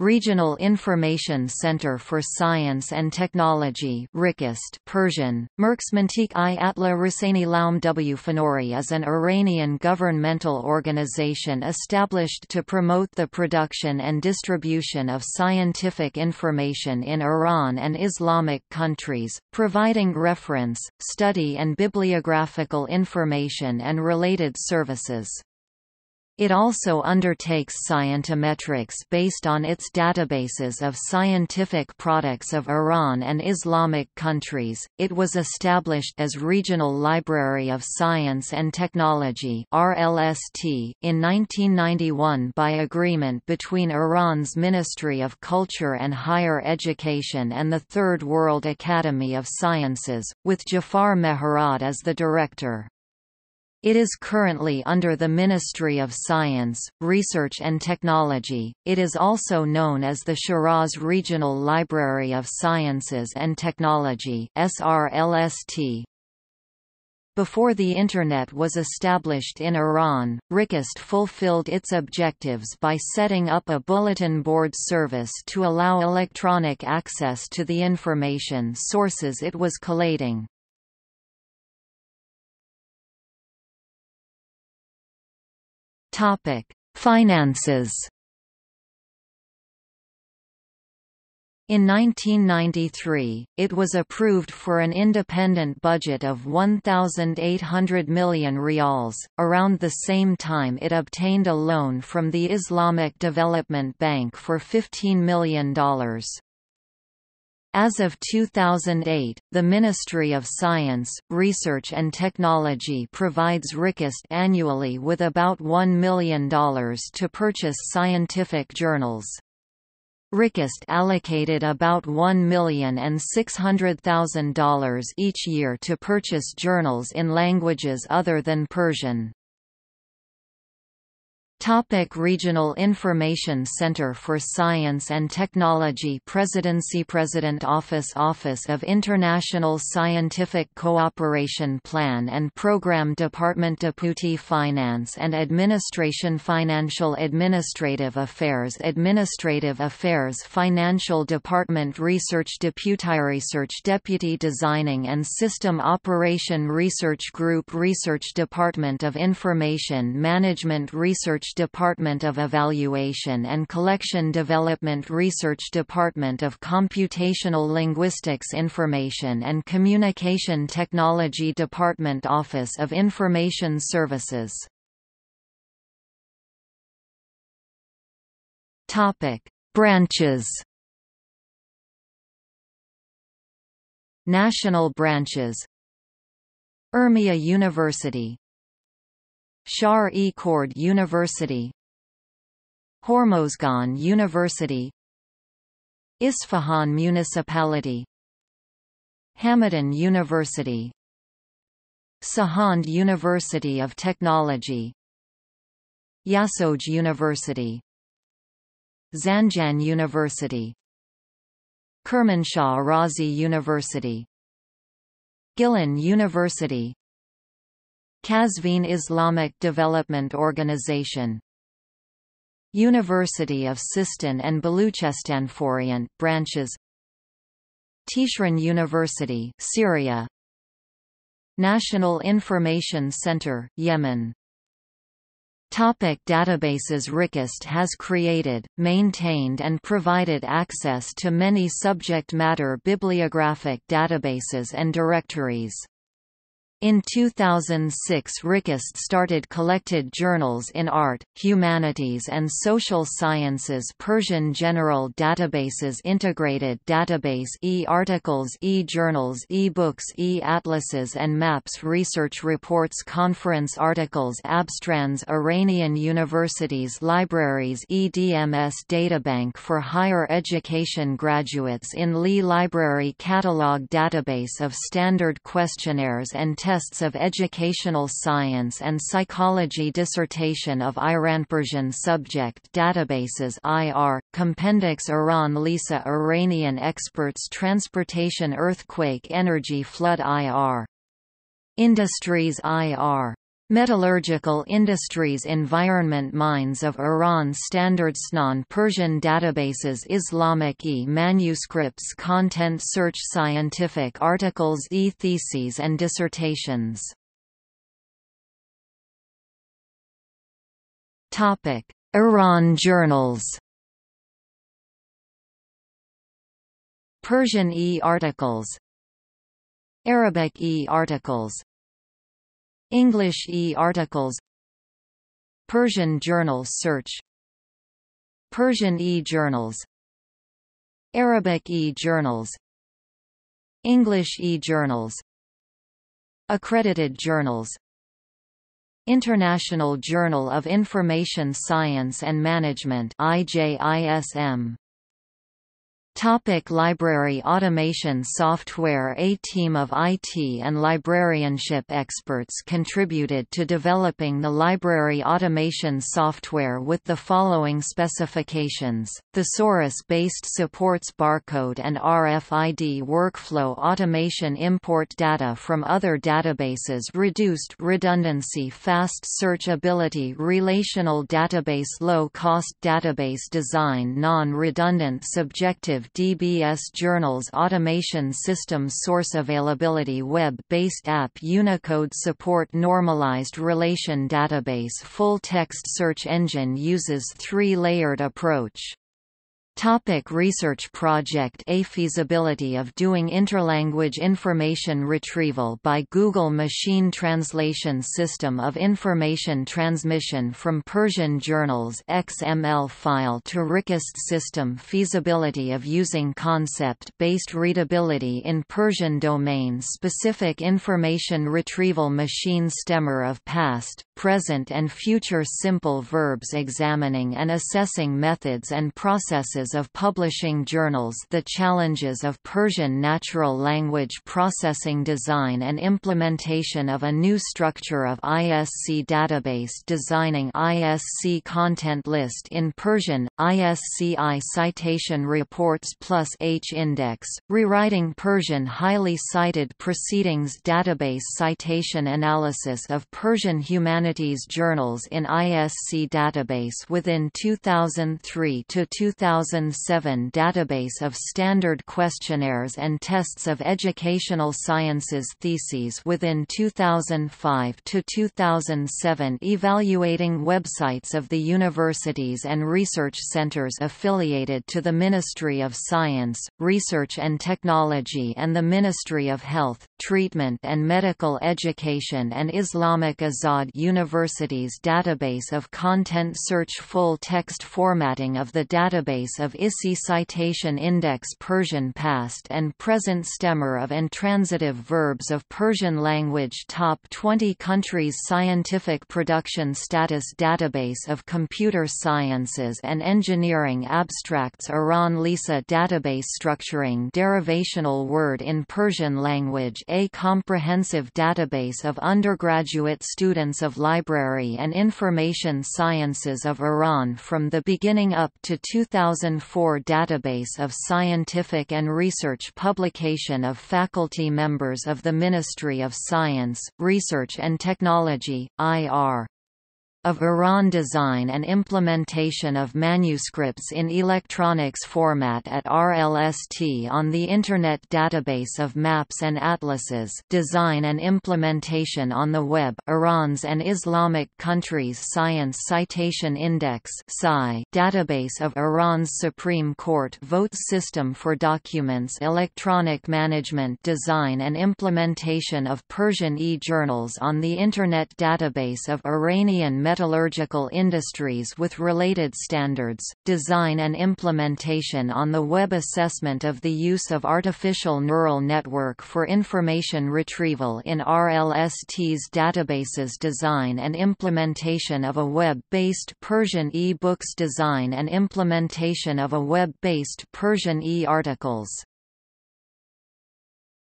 Regional Information Center for Science and Technology Persian, Merksmantik i Atla Risani Laum W Fanori is an Iranian governmental organization established to promote the production and distribution of scientific information in Iran and Islamic countries, providing reference, study and bibliographical information and related services. It also undertakes scientometrics based on its databases of scientific products of Iran and Islamic countries. It was established as Regional Library of Science and Technology (RLST) in 1991 by agreement between Iran's Ministry of Culture and Higher Education and the Third World Academy of Sciences, with Jafar Mehrad as the director. It is currently under the Ministry of Science, Research and Technology. It is also known as the Shiraz Regional Library of Sciences and Technology (SRLST). Before the Internet was established in Iran, RICeST fulfilled its objectives by setting up a bulletin board service to allow electronic access to the information sources it was collating. Topic: Finances. In 1993, it was approved for an independent budget of 1,800 million rials. Around the same time, it obtained a loan from the Islamic Development Bank for $15 million. As of 2008, the Ministry of Science, Research and Technology provides RICeST annually with about $1 million to purchase scientific journals. RICeST allocated about $1,600,000 each year to purchase journals in languages other than Persian. Topic Regional Information Center for Science and Technology Presidency President Office Office of International Scientific Cooperation Plan and Program Department Deputy Finance and Administration Financial Administrative Affairs Administrative Affairs Financial Department Research Deputy Research Deputy Designing and System Operation Research Group Research Department of Information Management Research Department of Evaluation and Collection Development Research Department of Computational Linguistics Information and Communication Technology Department Office of Information Services. Branches National branches Urmia University Shar-e Kord University. Hormozgan University. Isfahan Municipality. Hamadan University. Sahand University of Technology. Yasoj University. Zanjan University. Kermanshah Razi University. Gilan University Qazvin Islamic Development Organization. University of Sistan and Baluchistan Forient branches. Tishrin University Syria. National Information Center Yemen. Topic databases RICeST has created, maintained and provided access to many subject matter bibliographic databases and directories. In 2006 RICeST started collected journals in art, humanities and social sciences Persian General Databases Integrated Database e-articles e-journals e-books e-atlases and maps Research reports Conference articles Abstrands Iranian universities Libraries EDMS Databank for higher education graduates in Lee Library Catalog Database of standard questionnaires and tests tests of educational science and psychology dissertation of Iran-Persian subject databases IR, Compendix Iran Lisa Iranian experts Transportation Earthquake Energy Flood IR. Industries IR Metallurgical Industries Environment Mines of Iran Standard SNAN Persian databases Islamic e-manuscripts Content search Scientific articles e-theses and dissertations. Iran journals. Persian e-articles. Arabic e-articles English e-articles Persian journal search. Persian e-journals Arabic e-journals English e-journals Accredited journals. International Journal of Information Science and Management IJISM Topic library automation software. A team of IT and librarianship experts contributed to developing the library automation software with the following specifications. Thesaurus-based supports barcode and RFID workflow automation. Import data from other databases. Reduced redundancy. Fast searchability relational database. Low-cost database design. Non-redundant subjective DBS Journals Automation System Source Availability Web-based app Unicode support Normalized Relation Database Full text search engine uses three-layered approach Topic research project A feasibility of doing interlanguage information retrieval by Google Machine Translation System of Information Transmission from Persian Journals XML file to RICeST system Feasibility of using concept-based readability in Persian domain-specific information retrieval machine stemmer of past, present and future simple verbs examining and assessing methods and processes of publishing journals The challenges of Persian natural language processing design and implementation of a new structure of ISC database designing ISC content list in Persian, ISCI citation reports plus H-index, rewriting Persian highly cited proceedings database citation analysis of Persian humanities journals in ISC database within 2003 to 2000 2007 database of standard questionnaires and tests of educational sciences theses within 2005 to 2007 evaluating websites of the universities and research centers affiliated to the Ministry of Science, Research and Technology and the Ministry of Health, Treatment and Medical Education and Islamic Azad University's database of content search full text formatting of the database of ISI Citation Index Persian past and present stemmer of intransitive verbs of Persian language Top 20 countries Scientific Production Status Database of Computer Sciences and Engineering Abstracts Iran LISA Database Structuring Derivational Word in Persian Language A comprehensive database of undergraduate students of Library and Information Sciences of Iran from the beginning up to 2000 2004 Database of Scientific and Research Publication of faculty members of the Ministry of Science, Research and Technology, IR of Iran design and implementation of manuscripts in electronics format at RLST on the Internet Database of Maps and Atlases design and implementation on the web Iran's and Islamic countries Science Citation Index database of Iran's Supreme Court vote system for documents electronic management design and implementation of Persian e-journals on the Internet Database of Iranian metallurgical industries with related standards, design and implementation on the web assessment of the use of artificial neural network for information retrieval in RLST's databases design and implementation of a web-based Persian e-books design and implementation of a web-based Persian e-articles